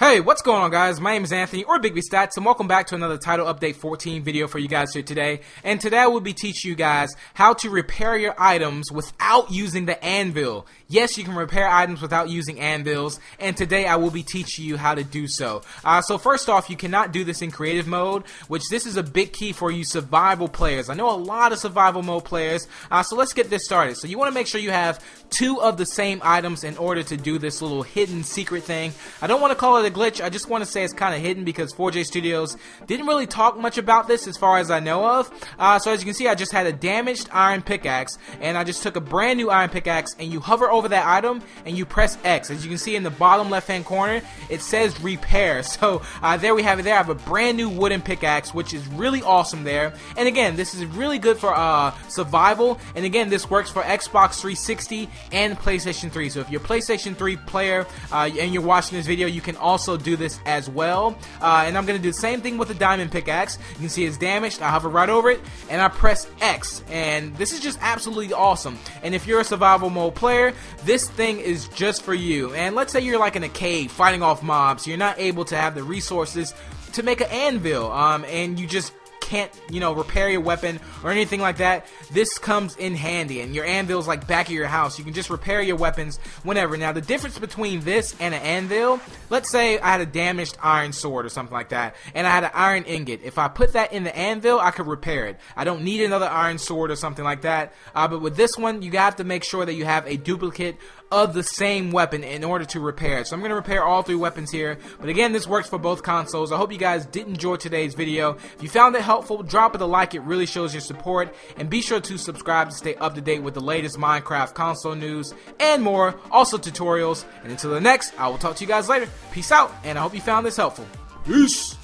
Hey, what's going on guys? My name is Anthony, or Big B Stats, and welcome back to another Title Update 14 video for you guys here today. And today I will be teaching you guys how to repair your items without using the anvil. Yes, you can repair items without using anvils, and today I will be teaching you how to do so. Uh, so first off, you cannot do this in creative mode, which this is a big key for you survival players. I know a lot of survival mode players, uh, so let's get this started. So you want to make sure you have two of the same items in order to do this little hidden secret thing. I don't want to call it glitch. I just want to say it's kind of hidden because 4J Studios didn't really talk much about this as far as I know of. Uh, so as you can see, I just had a damaged iron pickaxe, and I just took a brand new iron pickaxe, and you hover over that item, and you press X. As you can see in the bottom left-hand corner, it says repair. So uh, there we have it there. I have a brand new wooden pickaxe, which is really awesome there. And again, this is really good for uh, survival. And again, this works for Xbox 360 and PlayStation 3. So if you're a PlayStation 3 player uh, and you're watching this video, you can also do this as well. Uh, and I'm going to do the same thing with the diamond pickaxe. You can see it's damaged. I hover right over it and I press X. And this is just absolutely awesome. And if you're a survival mode player, this thing is just for you. And let's say you're like in a cave fighting off mobs. You're not able to have the resources to make an anvil um, and you just can't, you know, repair your weapon or anything like that, this comes in handy. And your anvil's like back of your house. You can just repair your weapons whenever. Now, the difference between this and an anvil, let's say I had a damaged iron sword or something like that, and I had an iron ingot. If I put that in the anvil, I could repair it. I don't need another iron sword or something like that. Uh, but with this one, you have to make sure that you have a duplicate of the same weapon in order to repair it. So I'm going to repair all three weapons here. But again, this works for both consoles. I hope you guys did enjoy today's video. If you found it helpful, drop it a like. It really shows your support. And be sure to subscribe to stay up to date with the latest Minecraft console news and more. Also tutorials. And until the next, I will talk to you guys later. Peace out, and I hope you found this helpful. Peace!